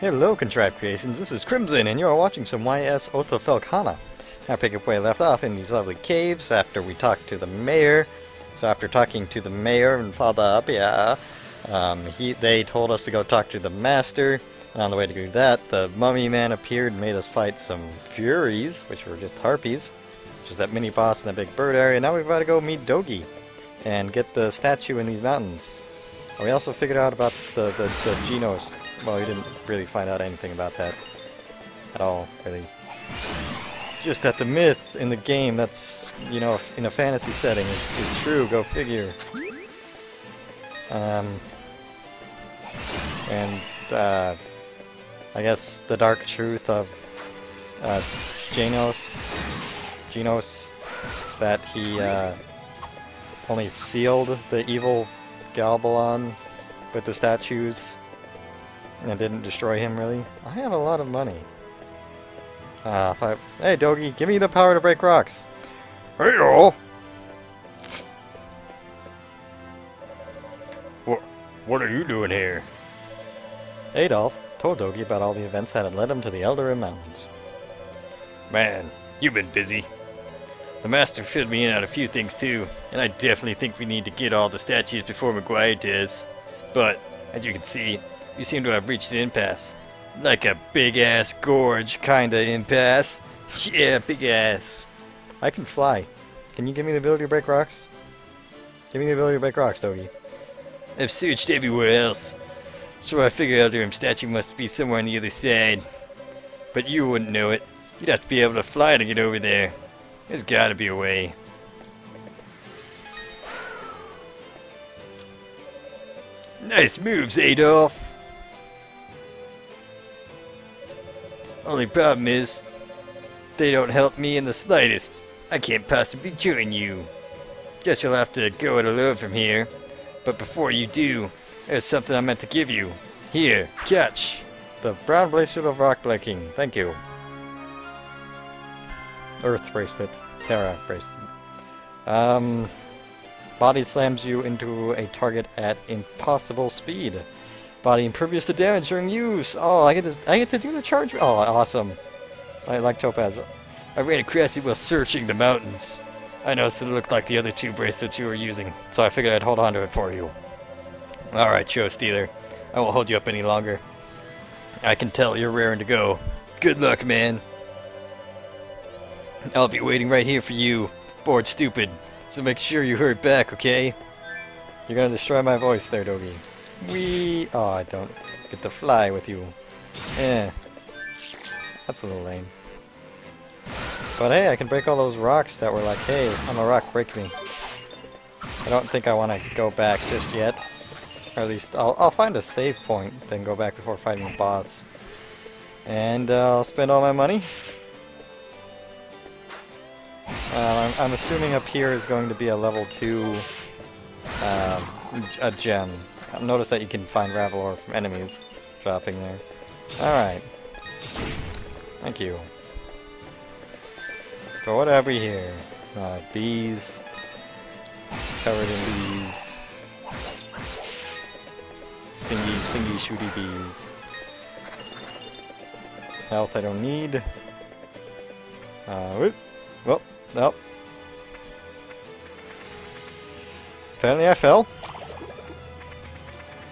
Hello, Contrived Creations. This is Crimson, and you are watching some YS Oath of Felghana. Now pick up where we left off in these lovely caves after we talked to the mayor. So after talking to the mayor and Father Apia, um, he, they told us to go talk to the master. And on the way to do that, the mummy man appeared and made us fight some furies, which were just harpies, which is that mini boss in the big bird area. Now we've got to go meet Dogi and get the statue in these mountains. And we also figured out about the, the, the Genos. Well, we didn't really find out anything about that at all, really. Just that the myth in the game that's, you know, in a fantasy setting is, is true, go figure. Um, and, uh, I guess the dark truth of uh, Janos, Genos, that he uh, only sealed the evil Galbalan with the statues and didn't destroy him really. I have a lot of money. Uh, if I, hey Dogi, give me the power to break rocks. Hey, all. What, what are you doing here? Adol told Dogi about all the events that had led him to the Eldarim Mountains. Man, you've been busy. The master filled me in on a few things too, and I definitely think we need to get all the statues before McGuire does. But, as you can see, you seem to have reached an impasse. Like a big-ass gorge kinda impasse. Yeah, big ass. I can fly. Can you give me the ability to break rocks? Give me the ability to break rocks, Dogi. I've searched everywhere else, so I figure Eldarim statue must be somewhere on the other side. But you wouldn't know it. You'd have to be able to fly to get over there. There's gotta be a way. Nice moves, Adol! Only problem is, they don't help me in the slightest. I can't possibly join you. Guess you'll have to go it alone from here. But before you do, there's something I meant to give you. Here, catch! The brown bracelet of rock breaking. Thank you. Earth bracelet. Terra bracelet. Um, body slams you into a target at impossible speed. Body impervious to damage during use. Oh, I get to I get to do the charge. Oh, awesome. I like Topaz. I ran across it while searching the mountains. I noticed it looked like the other two bracelets you were using, so I figured I'd hold on to it for you. Alright, Show Stealer. I won't hold you up any longer. I can tell you're raring to go. Good luck, man. I'll be waiting right here for you, bored stupid. So make sure you hurt back, okay? You're gonna destroy my voice there, Dogi. We. Oh, I don't get to fly with you. Eh. That's a little lame. But hey, I can break all those rocks that were like, hey, I'm a rock, break me. I don't think I want to go back just yet. Or at least, I'll, I'll find a save point, then go back before fighting the boss. And uh, I'll spend all my money. Uh, I'm, I'm, assuming up here is going to be a level 2 um, a gem. Notice that you can find Raval Ore from enemies dropping there. Alright. Thank you. So what have we here? Uh, bees. Covered in bees. Stingy, stingy, shooty bees. Health I don't need. Uh, whoop. Well, nope. Apparently I fell.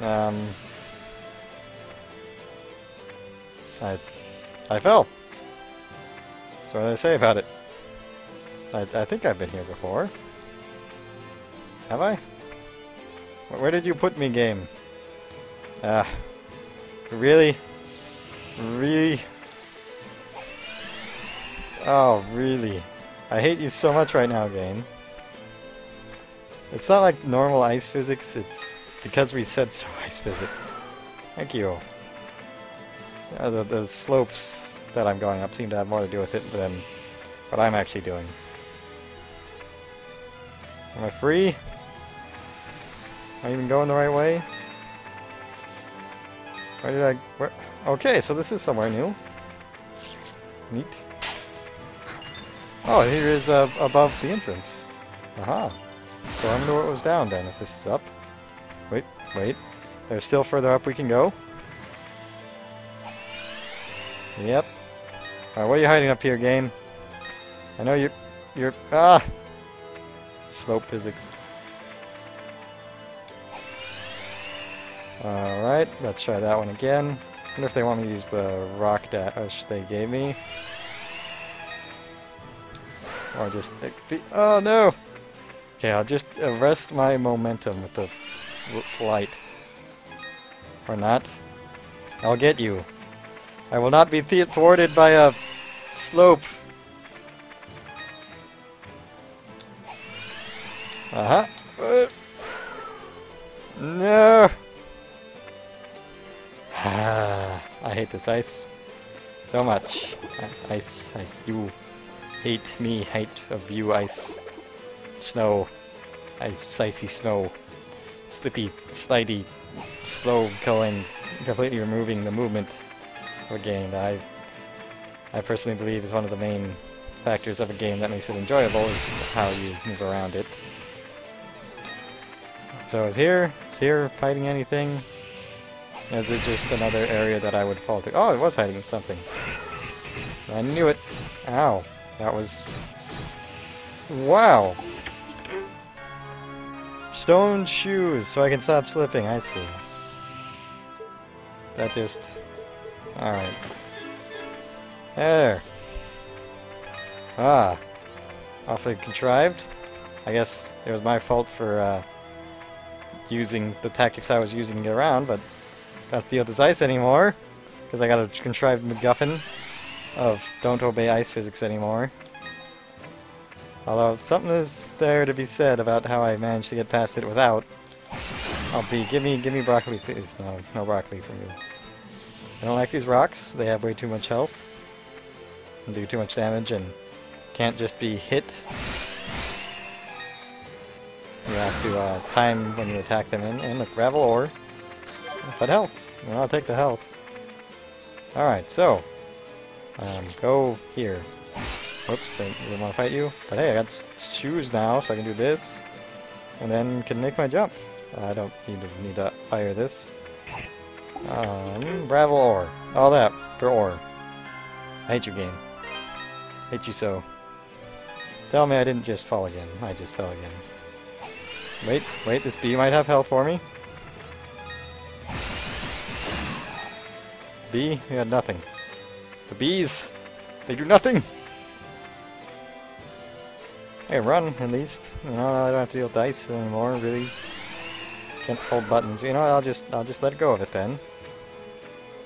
Um, I, I fell. That's what I say about it. I, I think I've been here before. Have I? Where did you put me, game? Ah. Really? Really? Oh, really? I hate you so much right now, game. It's not like normal ice physics, it's because we said so ice physics. Thank you. The, the slopes that I'm going up seem to have more to do with it than what I'm actually doing. Am I free? Am I even going the right way? Where did I... Where? Okay, so this is somewhere new. Neat. Oh, here is uh, above the entrance. Aha. So I wonder what was down then, if this is up. Wait, wait. There's still further up we can go. Yep. Alright, what are you hiding up here, game? I know you're... You're... Ah! Slope physics. Alright, let's try that one again. I wonder if they want me to use the rock dash they gave me. Or just... Oh, no! Okay, I'll just arrest my momentum with the flight. Or not. I'll get you. I will not be thwarted by a slope. Uh-huh. Uh, no! I hate this ice so much. Ice, I, you hate me, hate of you, ice. Snow. Ice, icy snow. Slippy, slidey, slow going, completely removing the movement of a game that I, I personally believe is one of the main factors of a game that makes it enjoyable is how you move around it. So is here, is here fighting anything? Is it just another area that I would fall to? Oh, it was hiding something. I knew it. Ow. That was... Wow! Stone shoes, so I can stop slipping, I see. That just... Alright. There! Ah. Awfully contrived. I guess it was my fault for uh, using the tactics I was using to get around, but can't deal with this ice anymore, because I got a contrived MacGuffin of don't obey ice physics anymore. Although, something is there to be said about how I managed to get past it without. I'll be, give me, give me broccoli please. No, no broccoli from you. I don't like these rocks, they have way too much health. And do too much damage and can't just be hit. You have to uh, time when you attack them in, and look, Raval Ore. But health. Well, I'll take the health. Alright, so. Um, go here. Whoops, I didn't want to fight you. But hey, I got shoes now, so I can do this. And then can make my jump. I don't need to, need to fire this. Um, Raval Ore. All that for ore. I hate you, game. Hate you so. Tell me I didn't just fall again. I just fell again. Wait, wait, this bee might have health for me. Bee, you had nothing. The bees, they do nothing! Hey, run, at least. You know, I don't have to deal with dice anymore, really. Can't hold buttons. You know, I'll just I'll just let go of it then.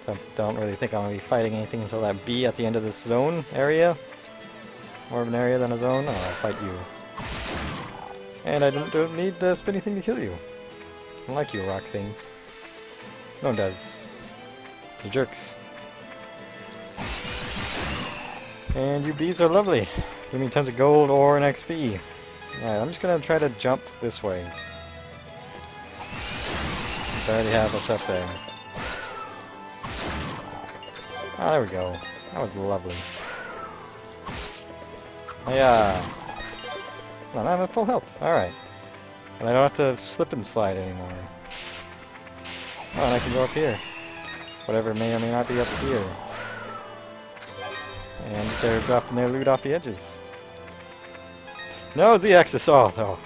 So don't really think I'm gonna be fighting anything until that bee at the end of this zone area. More of an area than a zone. Oh, I'll fight you. And I don't, don't need the spinny thing to kill you. I like you rock things. No one does. You jerks. And you bees are lovely. Give me tons of gold, or an XP. Alright, I'm just gonna try to jump this way. Since I already have what's up there. Ah, there we go. That was lovely. Yeah. Oh, I'm at full health. Alright. And I don't have to slip and slide anymore. Oh, and I can go up here. Whatever may or may not be up here. And they're dropping their loot off the edges. No, Z-axis! Oh, no.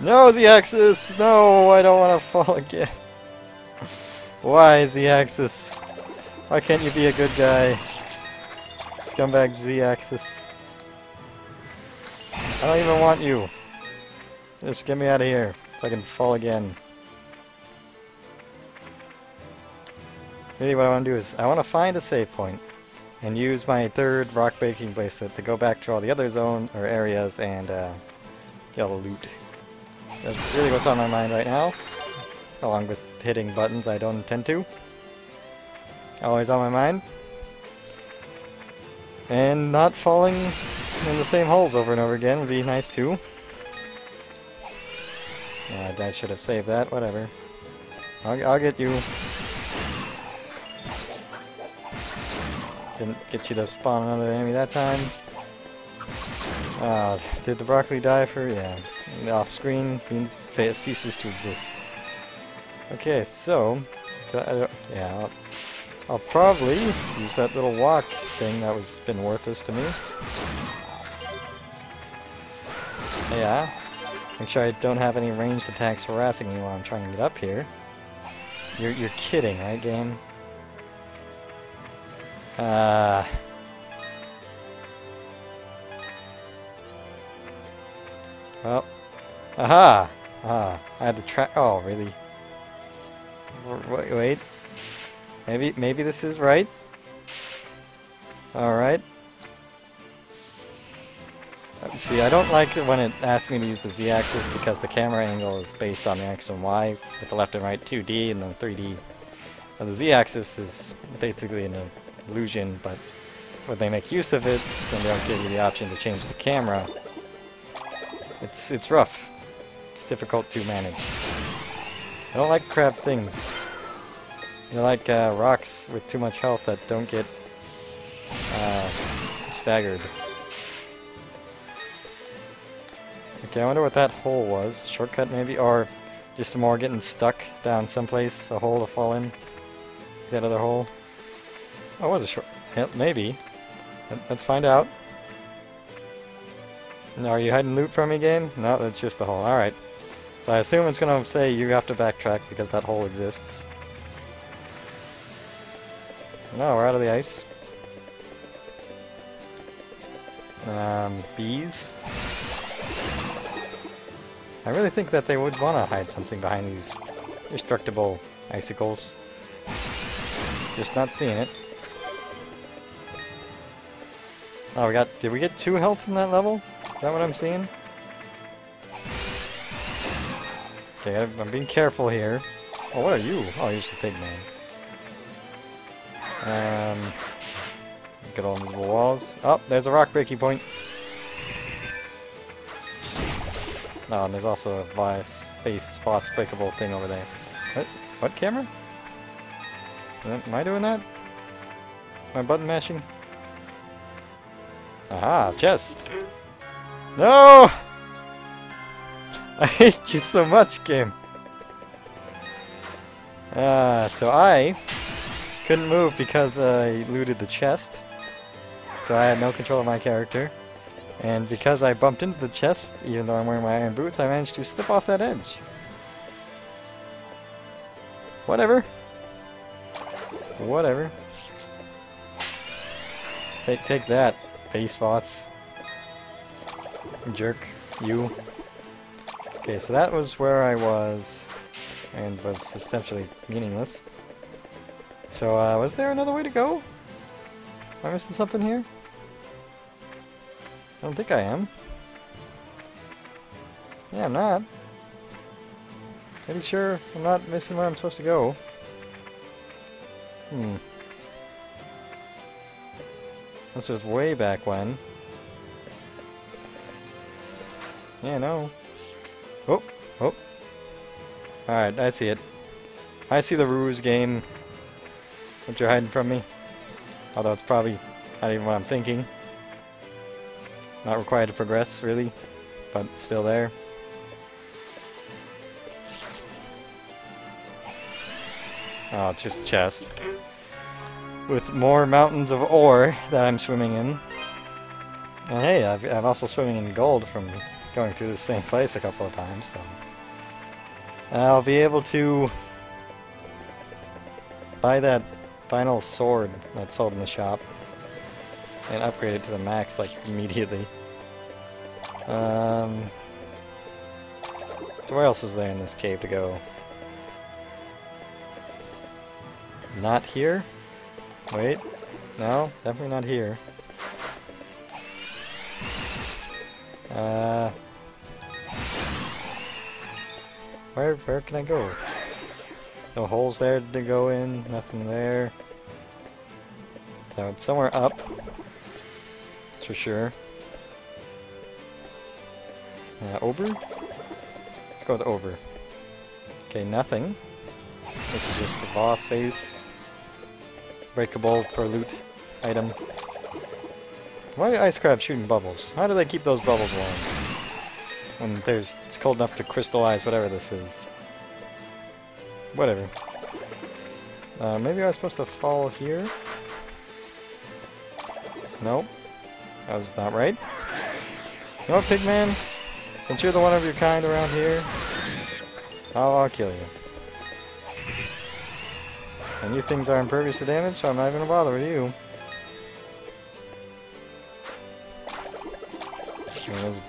No, Z-axis! No, I don't want to fall again. Why, Z-axis? Why can't you be a good guy? Scumbag Z-axis. I don't even want you. Just get me out of here so I can fall again. Really what I want to do is, I want to find a save point and use my third rock breaking bracelet to go back to all the other zone or areas and uh, get all the loot. That's really what's on my mind right now, along with hitting buttons I don't intend to. Always on my mind. And not falling in the same holes over and over again would be nice too. Uh, I should have saved that, whatever. I'll, I'll get you. Didn't get you to spawn another enemy that time. Uh, did the broccoli die for? Yeah. Off screen, ceases to exist. Okay, so, yeah, I'll probably use that little walk thing that was been worthless to me. Yeah. Make sure I don't have any ranged attacks harassing me while I'm trying to get up here. You're, you're kidding, right, game? Uh... Well, aha! Ah, I had to track. Oh, really? Wait, wait. Maybe, maybe this is right. All right. Uh, see, I don't like it when it asks me to use the z-axis because the camera angle is based on the x and y, with the left and right 2D and then 3D. Now, the z-axis is basically an illusion, but when they make use of it, then they don't give you the option to change the camera. It's it's rough. It's difficult to manage. I don't like crab things. I like uh, rocks with too much health that don't get uh, staggered. Okay, I wonder what that hole was. Shortcut maybe? Or just more getting stuck down someplace, a hole to fall in. That other hole. It was a short... Yeah, maybe. Let's find out. Are you hiding loot from me, game? No, that's just the hole. Alright. So I assume it's going to say you have to backtrack because that hole exists. No, we're out of the ice. Um, bees. I really think that they would want to hide something behind these destructible icicles. Just not seeing it. Oh, we got... Did we get two health from that level? Is that what I'm seeing? Okay, I'm being careful here. Oh, what are you? Oh, you're just a pig man. Um, good old invisible walls. Oh, there's a rock breaking point. Oh, and there's also a vice face boss breakable thing over there. What? What camera? Am I doing that? I button mashing? Aha, chest. No! I hate you so much, game. Uh, so I couldn't move because I looted the chest. So I had no control of my character. And because I bumped into the chest, even though I'm wearing my iron boots, I managed to slip off that edge. Whatever. Whatever. Take, take that, base boss. Jerk. You. Okay, so that was where I was, and was essentially meaningless. So, uh, was there another way to go? Am I missing something here? I don't think I am. Yeah, I'm not. Pretty sure I'm not missing where I'm supposed to go. Hmm. This was way back when. Yeah, no. Oh, oh. Alright, I see it. I see the ruse game. What you're hiding from me. Although it's probably not even what I'm thinking. Not required to progress, really. But still there. Oh, it's just a chest. With more mountains of ore that I'm swimming in. And hey, I've, I'm also swimming in gold from going through the same place a couple of times, so... I'll be able to buy that final sword that's sold in the shop and upgrade it to the max, like, immediately. Um... Where else is there in this cave to go? Not here? Wait. No, definitely not here. Uh, where where can I go? No holes there to go in. Nothing there. So somewhere up, for sure. Uh, over. Let's go with over. Okay, nothing. This is just a boss face. Breakable for loot item. Why are ice crabs shooting bubbles? How do they keep those bubbles warm? When there's it's cold enough to crystallize whatever this is. Whatever. Uh, maybe I was supposed to fall here? Nope. That was not right. You know what, Pigman? Since you're the one of your kind around here, I'll, I'll kill you. And you things are impervious to damage, so I'm not even gonna bother with you.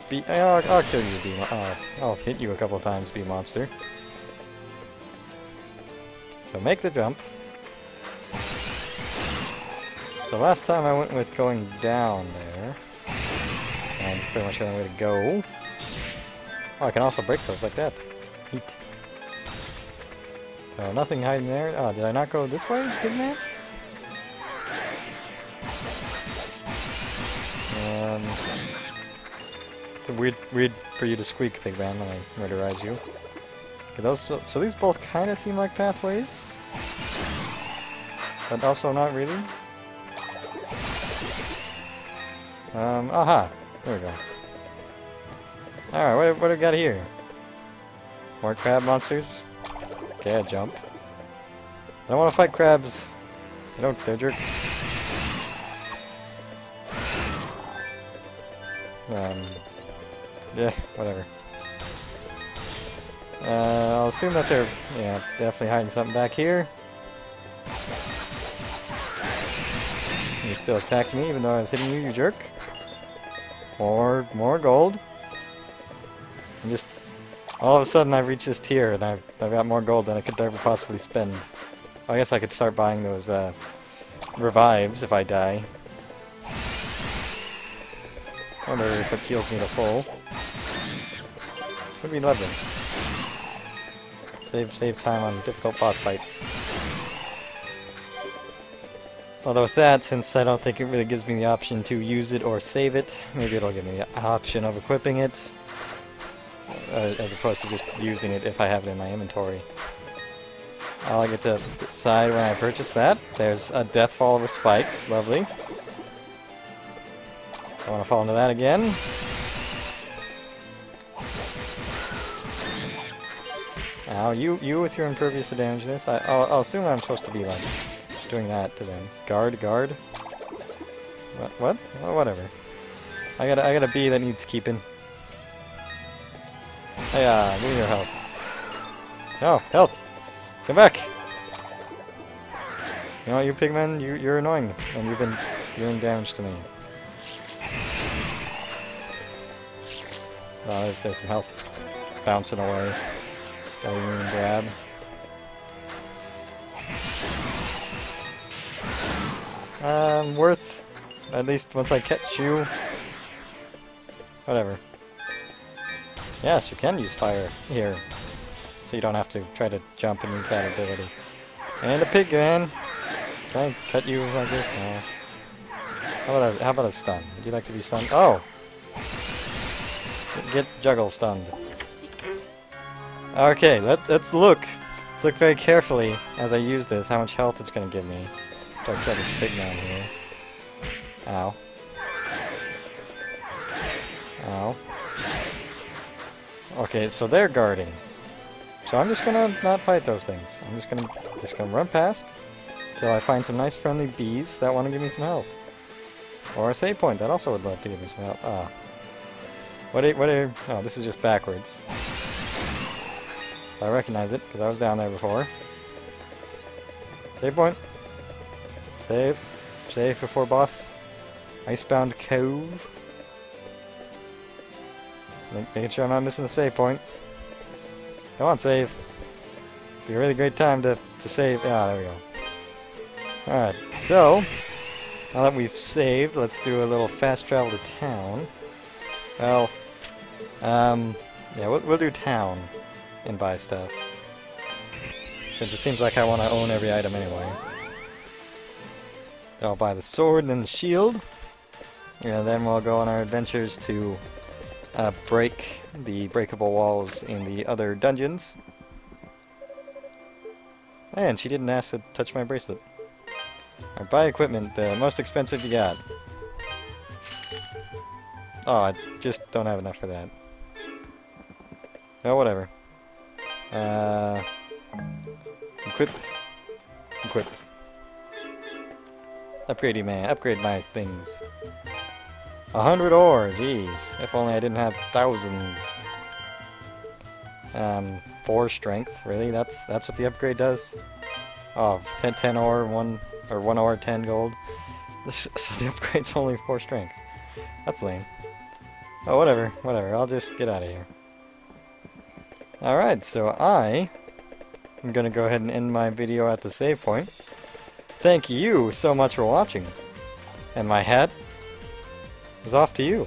Bee I'll, I'll kill you, bee uh, I'll hit you a couple times, bee monster. So make the jump. So last time I went with going down there. And pretty much the only way to go. Oh, I can also break those like that. So nothing hiding there. Oh, did I not go this way, good man? Um, it's weird, weird for you to squeak, Big Man, when I murderize you. Okay, those, so, so these both kind of seem like pathways, but also not really. Um, aha! There we go. Alright, what, what do we got here? More crab monsters? Okay, I jump. I don't want to fight crabs. I don't, they're jerks. Um, yeah, whatever. Uh, I'll assume that they're, yeah, definitely hiding something back here. You still attacked me even though I was hitting you, you jerk. More, more gold. And just, all of a sudden I've reached this tier and I've, I've got more gold than I could ever possibly spend. I guess I could start buying those, uh, revives if I die. I wonder if it heals me to full. Would be lovely. Save save time on difficult boss fights. Although with that, since I don't think it really gives me the option to use it or save it, maybe it'll give me the option of equipping it, uh, as opposed to just using it if I have it in my inventory. I'll get to decide when I purchase that. There's a Deathfall with spikes, lovely. I want to fall into that again. Now, you you with your impervious to damage this, I, will I'll assume I'm supposed to be like doing that to them. Guard, guard. What? What? Whatever. I got I got a bee that needs keeping. Hey, uh, give your help. No, health. Come back. You know, you pigmen, you you're annoying, and you've been doing damage to me. Oh, there's, there's some health bouncing away. Grab. Um, worth, at least once I catch you. Whatever. Yes, you can use fire here. So you don't have to try to jump and use that ability. And a pig man. Can I cut you like this? No. How about a, how about a stun? Would you like to be stunned? Oh! Get juggle stunned. Okay, let, let's look. Let's look very carefully as I use this, how much health it's going to give me. Kill this big man here. Ow. Okay, so they're guarding. So I'm just gonna not fight those things. I'm just gonna just gonna run past till I find some nice friendly bees that want to give me some health. Or a save point, that also would love to give me some help. Ah. What are, what are, oh, this is just backwards. I recognize it, because I was down there before. Save point. Save. Save before boss. Icebound Cove. Making sure I'm not missing the save point. Come on, save. Be a really great time to, to save. Ah, there we go. Alright, so, now that we've saved, let's do a little fast travel to town. Well, um, yeah, we'll, we'll do town and buy stuff. Since it seems like I want to own every item anyway. I'll buy the sword and the shield. And then we'll go on our adventures to uh, break the breakable walls in the other dungeons. And she didn't ask to touch my bracelet. Or buy equipment, the most expensive you got. Oh, I just don't have enough for that. Oh, whatever. Uh, equip. Equip. Upgradey man, upgrade my things. A hundred ore, jeez. If only I didn't have thousands. Um, four strength, really? That's that's what the upgrade does? Oh, 10, 10 ore, one, or one ore, 10 gold. So the upgrade's only four strength. That's lame. Oh, whatever, whatever. I'll just get out of here. Alright, so I am going to go ahead and end my video at the save point. Thank you so much for watching. And my hat is off to you.